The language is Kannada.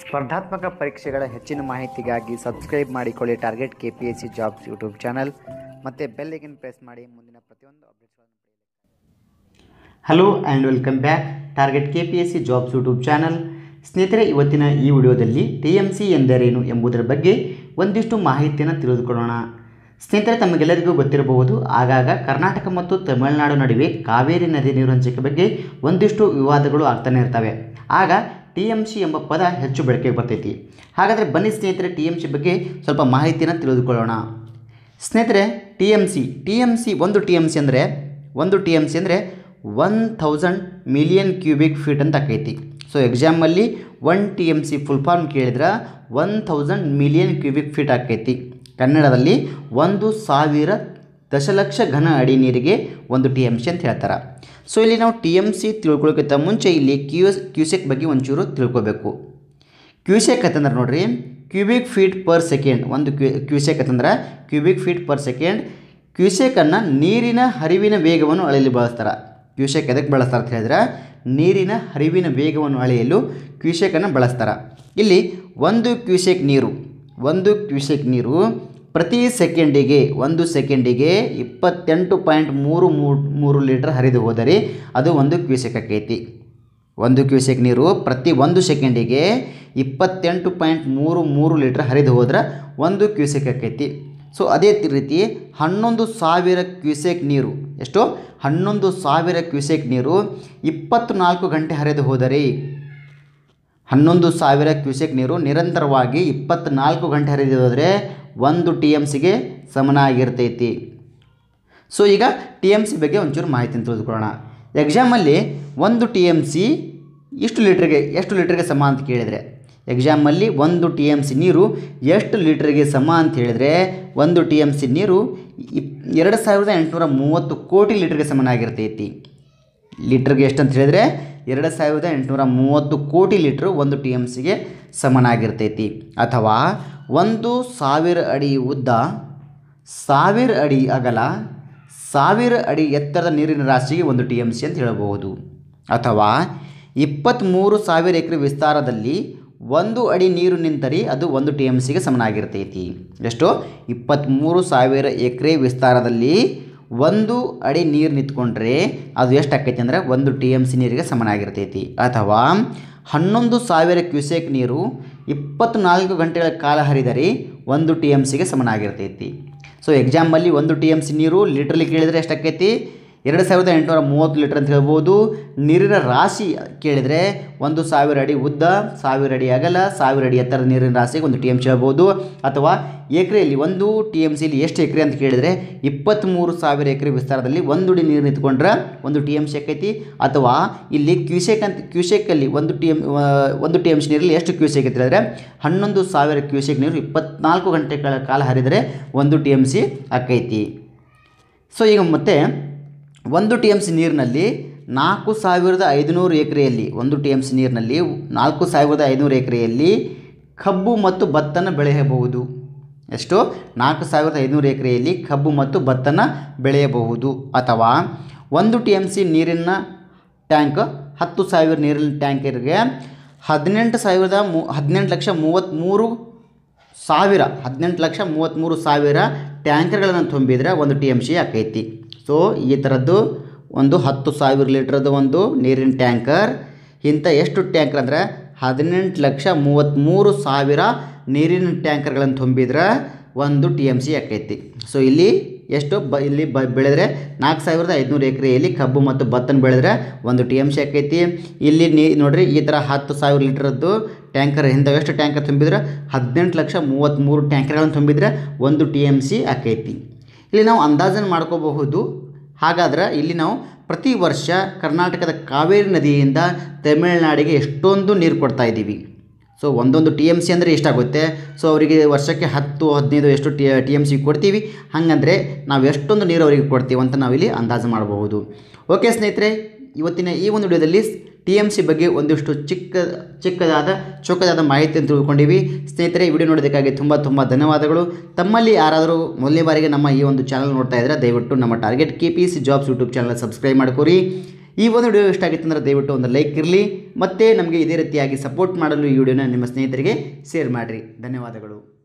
ಸ್ಪರ್ಧಾತ್ಮಕ ಪರೀಕ್ಷೆಗಳ ಹೆಚ್ಚಿನ ಮಾಹಿತಿಗಾಗಿ ಸಬ್ಸ್ಕ್ರೈಬ್ ಮಾಡಿಕೊಳ್ಳಿ target K P S C jobs YouTube channel. ಮತ್ತು ಪ್ರೆಸ್ ಮಾಡಿ. ಮುಂದಿನ ಪ್ರತಿಯೊಂದು ಅಪ್ಡೇಟ್ಸ್ಗಳನ್ನು hello and welcome back target K P S C jobs YouTube channel ಸ್ನೇಹಿತರೆ, ಇವತ್ತಿನ ಈ ವಿಡಿಯೋದಲ್ಲಿ ಟಿ ಎಂ ಸಿ ಎಂದರೇನು ಎಂಬುದರ ಬಗ್ಗೆ ಒಂದಿಷ್ಟು ಮಾಹಿತಿಯನ್ನು ತಿಳಿದುಕೊಳ್ಳೋಣ. ಸ್ನೇಹಿತರೆ, ತಮಗೆಲ್ಲರಿಗೂ ಗೊತ್ತಿರಬಹುದು, ಆಗಾಗ ಕರ್ನಾಟಕ ಮತ್ತು ತಮಿಳುನಾಡು ನಡುವೆ ಕಾವೇರಿ ನದಿ ನೀರು ಹಂಚಿಕೆ ಬಗ್ಗೆ ಒಂದಿಷ್ಟು ವಿವಾದಗಳು ಆಗ್ತಾನೆ ಇರ್ತವೆ. ಆಗ ಟಿ ಎಂ ಸಿ ಎಂಬ ಪದ ಹೆಚ್ಚು ಬಳಕೆಗೆ ಬರ್ತೈತಿ. ಹಾಗಾದರೆ ಬನ್ನಿ ಸ್ನೇಹಿತರೆ, ಟಿ ಎಂ ಸಿ ಬಗ್ಗೆ ಸ್ವಲ್ಪ ಮಾಹಿತಿಯನ್ನು ತಿಳಿದುಕೊಳ್ಳೋಣ. ಸ್ನೇಹಿತರೆ, T M C, T M C ಒಂದು ಟಿ ಎಂ ಸಿ ಅಂದರೆ, ಒಂದು ಟಿ ಎಂ ಸಿ ಅಂದರೆ one thousand million cubic feet ಅಂತ ಆಕೈತಿ ಸೊ ಎಕ್ಸಾಮಲ್ಲಿ one T M C full form ಕೇಳಿದ್ರೆ one thousand million cubic feet ಆಕೈತಿ ಕನ್ನಡದಲ್ಲಿ ಒಂದು ಸಾವಿರ ದಶಲಕ್ಷ ಘನ ಅಡಿ ನೀರಿಗೆ ಒಂದು ಟಿ ಎಂ ಸಿ ಅಂತ ಹೇಳ್ತಾರೆ. ಸೊ ಇಲ್ಲಿ ನಾವು ಟಿ ಎಂ ಸಿ ತಿಳ್ಕೊಳ್ಳೋಕ್ಕಿಂತ ಮುಂಚೆ ಇಲ್ಲಿ ಕ್ಯೂಸ್, ಕ್ಯೂಸೆಕ್ ಬಗ್ಗೆ ಒಂಚೂರು ತಿಳ್ಕೊಬೇಕು. ಕ್ಯೂಸೆಕ್ ಅಂತಂದ್ರೆ ನೋಡ್ರಿ, ಕ್ಯೂಬಿಕ್ ಫೀಟ್ ಪರ್ ಸೆಕೆಂಡ್, ಒಂದು ಕ್ಯೂ, ಕ್ಯೂಸೆಕ್ ಅಂತಂದ್ರೆ ಕ್ಯೂಬಿಕ್ ಫೀಟ್ ಪರ್ ಸೆಕೆಂಡ್, ಕ್ಯೂಸೆಕನ್ನು ನೀರಿನ ಹರಿವಿನ ವೇಗವನ್ನು ಅಳೆಯಲು ಬಳಸ್ತಾರೆ. ಕ್ಯೂಸೆಕ್ ಎದಕ್ಕೆ ಬಳಸ್ತಾರೆ ಅಂತ ಹೇಳಿದ್ರೆ, ನೀರಿನ ಹರಿವಿನ ವೇಗವನ್ನು ಅಳೆಯಲು ಕ್ಯೂಸೆಕನ್ನು ಬಳಸ್ತಾರೆ. ಇಲ್ಲಿ ಒಂದು ಕ್ಯೂಸೆಕ್ ನೀರು, ಒಂದು ಕ್ಯೂಸೆಕ್ ನೀರು ಪ್ರತಿ ಸೆಕೆಂಡಿಗೆ, ಒಂದು ಸೆಕೆಂಡಿಗೆ ಇಪ್ಪತ್ತೆಂಟು ಪಾಯಿಂಟ್ ಮೂರು ಮೂರು ಲೀಟರ್ ಹರಿದು ಹೋದರೆ ಅದು ಒಂದು ಕ್ಯೂಸೆಕ್ ಆಕೈತಿ. ಒಂದು ಕ್ಯೂಸೆಕ್ ನೀರು ಪ್ರತಿ ಒಂದು ಸೆಕೆಂಡಿಗೆ ಇಪ್ಪತ್ತೆಂಟು ಪಾಯಿಂಟ್ ಮೂರು ಮೂರು ಲೀಟ್ರ್ ಹರಿದು ಹೋದ್ರೆ ಒಂದು ಕ್ಯೂಸೆಕ್ ಆಕೈತಿ. ಸೊ ಅದೇ ರೀತಿ ಹನ್ನೊಂದು ಸಾವಿರ ಕ್ಯೂಸೆಕ್ ನೀರು, ಎಷ್ಟು? ಹನ್ನೊಂದು ಸಾವಿರ ಕ್ಯೂಸೆಕ್ ನೀರು ಇಪ್ಪತ್ತ್ನಾಲ್ಕು ಗಂಟೆ ಹರಿದು ಹೋದರೆ ಹನ್ನೊಂದು ಸಾವಿರ ಕ್ಯೂಸೆಕ್ ನೀರು ನಿರಂತರವಾಗಿ ಇಪ್ಪತ್ತ್ನಾಲ್ಕು ಗಂಟೆ ಹರಿದು ಹೋದರೆ ಒಂದು ಟಿ ಎಂ ಸಿಗೆ ಸಮನಾಗಿರ್ತೈತಿ. ಸೊ ಈಗ ಟಿ ಎಂ ಸಿ ಬಗ್ಗೆ ಒಂಚೂರು ಮಾಹಿತಿ ತಿಳಿದುಕೊಳ್ಳೋಣ. ಎಕ್ಸಾಮಲ್ಲಿ ಒಂದು ಟಿ ಎಂ ಸಿ ಎಷ್ಟು ಲೀಟ್ರಿಗೆ ಎಷ್ಟು ಲೀಟ್ರಿಗೆ ಸಮ ಅಂತ ಕೇಳಿದರೆ? ಎಕ್ಸಾಮಲ್ಲಿ ಒಂದು ಟಿ ಎಂ ಸಿ ನೀರು ಎಷ್ಟು ಲೀಟ್ರಿಗೆ ಸಮ ಅಂತ ಹೇಳಿದರೆ, ಒಂದು ಟಿ ಎಂ ಸಿ ನೀರು ಎರಡು ಸಾವಿರದ ಎಂಟುನೂರ ಮೂವತ್ತು ಕೋಟಿ ಲೀಟ್ರಿಗೆ ಸಮನಾಗಿರ್ತೈತಿ. ಲೀಟ್ರಿಗೆ ಎಷ್ಟು ಅಂತ ಹೇಳಿದರೆ ಎರಡು ಸಾವಿರದ ಎಂಟುನೂರ ಮೂವತ್ತು ಕೋಟಿ ಲೀಟ್ರು ಒಂದು ಟಿ ಎಂ ಸಿಗೆ ಸಮನಾಗಿರ್ತೈತಿ. ಅಥವಾ ಒಂದು ಸಾವಿರ ಅಡಿ ಉದ್ದ ಸಾವಿರ ಅಡಿ ಅಗಲ ಸಾವಿರ ಅಡಿ ಎತ್ತರದ ನೀರಿನ ರಾಶಿಗೆ ಒಂದು ಟಿ ಎಂ ಸಿ ಅಂತ ಹೇಳಬಹುದು. ಅಥವಾ ಇಪ್ಪತ್ತ್ಮೂರು ಸಾವಿರ ಎಕರೆ ವಿಸ್ತಾರದಲ್ಲಿ ಒಂದು ಅಡಿ ನೀರು ನಿಂತರೆ ಅದು ಒಂದು ಟಿ ಎಂ ಸಿಗೆ ಸಮನಾಗಿರ್ತೈತಿ. ಎಷ್ಟು? ಇಪ್ಪತ್ತ್ಮೂರು ಸಾವಿರ ಎಕರೆ ವಿಸ್ತಾರದಲ್ಲಿ ಒಂದು ಅಡಿ ನೀರು ನಿಂತ್ಕೊಂಡ್ರೆ ಅದು ಎಷ್ಟು ಆಕೈತಿ ಅಂದರೆ ಒಂದು ಟಿ ಎಂ ಸಿ ನೀರಿಗೆ ಸಮನಾಗಿರ್ತೈತಿ. ಅಥವಾ ಹನ್ನೊಂದು ಸಾವಿರ ಕ್ಯೂಸೆಕ್ ನೀರು ಇಪ್ಪತ್ತ್ನಾಲ್ಕು ಗಂಟೆಗಳ ಕಾಲ ಹರಿದರೆ ಒಂದು ಟಿ ಎಂ ಸಿಗೆ ಸಮನಾಗಿರ್ತೈತಿ. ಸೊ ಎಕ್ಸಾಮಲ್ಲಿ ಒಂದು ಟಿ ಎಂ ಸಿ ನೀರು ಲೀಟ್ರಲ್ಲಿ ಕೇಳಿದರೆ ಎಷ್ಟಾಕೈತಿ ಎರಡು ಸಾವಿರದ ಎಂಟುನೂರ ಮೂವತ್ತು ಲೀಟರ್ ಅಂತ ಹೇಳ್ಬೋದು. ನೀರಿನ ರಾಶಿ ಕೇಳಿದರೆ ಒಂದು ಸಾವಿರ ಅಡಿ ಉದ್ದ, ಸಾವಿರ ಅಡಿ ಅಗಲ, ಸಾವಿರ ಅಡಿ ಎತ್ತರದ ನೀರಿನ ರಾಶಿಗೆ ಒಂದು ಟಿ ಎಂ ಸಿ ಹೇಳ್ಬೋದು. ಅಥವಾ ಎಕರೆಯಲ್ಲಿ ಒಂದು ಟಿ ಎಂ ಸಿಲಿ ಎಷ್ಟು ಎಕರೆ ಅಂತ ಕೇಳಿದರೆ ಇಪ್ಪತ್ತ್ಮೂರು ಸಾವಿರ ಎಕರೆ ವಿಸ್ತಾರದಲ್ಲಿ ಒಂದು ಅಡಿ ನೀರು ನಿಂತ್ಕೊಂಡ್ರೆ ಒಂದು ಟಿ ಎಂ ಸಿ ಆಕೈತಿ. ಅಥವಾ ಇಲ್ಲಿ ಕ್ಯೂಸೆಕ್ ಅಂತ, ಕ್ಯೂಸೆಕಲ್ಲಿ ಒಂದು ಟಿ ಎಂ ಒಂದು ಟಿ ಎಂ ಸಿ ನೀರಲ್ಲಿ ಎಷ್ಟು ಕ್ಯೂಸೆಕ್ ಅಂತ ಅಂದರೆ ಹನ್ನೊಂದು ಸಾವಿರ ಕ್ಯೂಸೆಕ್ ನೀರು ಇಪ್ಪತ್ನಾಲ್ಕು ಗಂಟೆಗಳ ಕಾಲ ಹರಿದರೆ ಒಂದು ಟಿ ಎಂ ಸಿ ಆಕೈತಿ. ಸೊ ಈಗ ಮತ್ತೆ ಒಂದು ಟಿ ಎಂ ಸಿ ನೀರಿನಲ್ಲಿ ನಾಲ್ಕು ಸಾವಿರದ ಐದುನೂರು ಎಕರೆಯಲ್ಲಿ, ಒಂದು ಟಿ ಎಂ ಸಿ ನೀರಿನಲ್ಲಿ ನಾಲ್ಕು ಸಾವಿರದ ಐದುನೂರು ಎಕರೆಯಲ್ಲಿ ಕಬ್ಬು ಮತ್ತು ಭತ್ತನ ಬೆಳೆಯಬಹುದು. ಎಷ್ಟು? ನಾಲ್ಕು ಸಾವಿರದ ಐದುನೂರು ಎಕರೆಯಲ್ಲಿ ಕಬ್ಬು ಮತ್ತು ಭತ್ತನ ಬೆಳೆಯಬಹುದು. ಅಥವಾ ಒಂದು ಟಿ ಎಂ ಸಿ ನೀರಿನ ಟ್ಯಾಂಕ್, ಹತ್ತು ಸಾವಿರ ನೀರಿನ ಟ್ಯಾಂಕರಿಗೆ ಹದಿನೆಂಟು ಸಾವಿರದ ಮೂ, ಹದಿನೆಂಟು ಲಕ್ಷ ಮೂವತ್ತ್ಮೂರು ಸಾವಿರ, ಹದಿನೆಂಟು ಲಕ್ಷ ಮೂವತ್ತ್ಮೂರು ಸಾವಿರ ಟ್ಯಾಂಕರ್ಗಳನ್ನು ತುಂಬಿದರೆ ಒಂದು ಟಿ ಎಂ ಸಿ ಆಕೈತಿ. ಸೊ ಈ ಥರದ್ದು ಒಂದು ಹತ್ತು ಸಾವಿರ ಲೀಟ್ರದ್ದು ಒಂದು ನೀರಿನ ಟ್ಯಾಂಕರ್. ಇಂಥ ಎಷ್ಟು ಟ್ಯಾಂಕರ್ ಅಂದರೆ ಹದಿನೆಂಟು ಲಕ್ಷ ಮೂವತ್ತ್ಮೂರು ಸಾವಿರ ನೀರಿನ ಟ್ಯಾಂಕರ್ಗಳನ್ನು ತುಂಬಿದ್ರೆ ಒಂದು ಟಿ ಎಂ ಸಿ ಆಕೈತಿ. ಸೊ ಇಲ್ಲಿ ಎಷ್ಟು ಬ, ಇಲ್ಲಿ ಬ, ಬೆಳೆದ್ರೆ ನಾಲ್ಕು ಸಾವಿರದ ಐದುನೂರು ಎಕರೆಯಲ್ಲಿ ಕಬ್ಬು ಮತ್ತು ಭತ್ತನ ಬೆಳೆದ್ರೆ ಒಂದು ಟಿ ಎಂ ಸಿ ಆಕೈತಿ. ಇಲ್ಲಿ ನೀ, ನೋಡಿರಿ, ಈ ಥರ ಹತ್ತು ಸಾವಿರ ಲೀಟ್ರದ್ದು ಟ್ಯಾಂಕರ್ ಹಿಂದೆ ಎಷ್ಟು ಟ್ಯಾಂಕರ್ ತುಂಬಿದ್ರೆ ಹದಿನೆಂಟು ಲಕ್ಷ ಮೂವತ್ತ್ಮೂರು ಟ್ಯಾಂಕರ್ಗಳನ್ನು ತುಂಬಿದರೆ ಒಂದು ಟಿ ಎಂ ಸಿ ಆಕೈತಿ. ಇಲ್ಲಿ ನಾವು ಅಂದಾಜನ್ನು ಮಾಡ್ಕೋಬಹುದು. ಹಾಗಾದ್ರೆ ಇಲ್ಲಿ ನಾವು ಪ್ರತಿ ವರ್ಷ ಕರ್ನಾಟಕದ ಕಾವೇರಿ ನದಿಯಿಂದ ತಮಿಳುನಾಡಿಗೆ ಎಷ್ಟೊಂದು ನೀರು ಕೊಡ್ತಾ ಇದ್ದೀವಿ. ಸೊ ಒಂದೊಂದು ಟಿ ಎಂ ಸಿ ಅಂದರೆ ಎಷ್ಟಾಗುತ್ತೆ ಸೊ ಅವರಿಗೆ ವರ್ಷಕ್ಕೆ ಹತ್ತು, ಹದಿನೈದು ಎಷ್ಟು ಟಿ ಟಿ ಎಂ ಸಿ ಕೊಡ್ತೀವಿ. ಹಾಗಂದರೆ ನಾವು ಎಷ್ಟೊಂದು ನೀರು ಅವರಿಗೆ ಕೊಡ್ತೀವಿ ಅಂತ ನಾವಿಲ್ಲಿ ಅಂದಾಜು ಮಾಡಬಹುದು. ಓಕೆ ಸ್ನೇಹಿತರೆ ಇವತ್ತಿನ ಈ ಒಂದು ವಿಡಿಯೋದಲ್ಲಿ ಟಿ ಎಂ ಸಿ ಬಗ್ಗೆ ಒಂದಿಷ್ಟು ಚಿಕ್ಕ, ಚಿಕ್ಕದಾದ ಚೊಕ್ಕದಾದ ಮಾಹಿತಿಯನ್ನು ತಿಳ್ಕೊಂಡಿವಿ ಸ್ನೇಹಿತರೆ ವಿಡಿಯೋ ನೋಡೋದಕ್ಕಾಗಿ ತುಂಬ ತುಂಬ ಧನ್ಯವಾದಗಳು. ತಮ್ಮಲ್ಲಿ ಯಾರಾದರೂ ಮೊದಲನೇ ಬಾರಿಗೆ ನಮ್ಮ ಈ ಒಂದು ಚಾನಲ್ ನೋಡ್ತಾ ಇದ್ದರೆ ದಯವಿಟ್ಟು ನಮ್ಮ target K P C jobs YouTube channel subscribe ಮಾಡ್ಕೊರಿ. ಈ ಒಂದು ವಿಡಿಯೋ ಇಷ್ಟ ಆಗಿತ್ತು ಅಂದರೆ ದಯವಿಟ್ಟು ಒಂದು ಲೈಕ್ ಇರಲಿ. ಮತ್ತು ನಮಗೆ ಇದೇ ರೀತಿಯಾಗಿ ಸಪೋರ್ಟ್ ಮಾಡಲು ಈ ವಿಡಿಯೋನ ನಿಮ್ಮ ಸ್ನೇಹಿತರಿಗೆ ಶೇರ್ ಮಾಡಿರಿ. ಧನ್ಯವಾದಗಳು.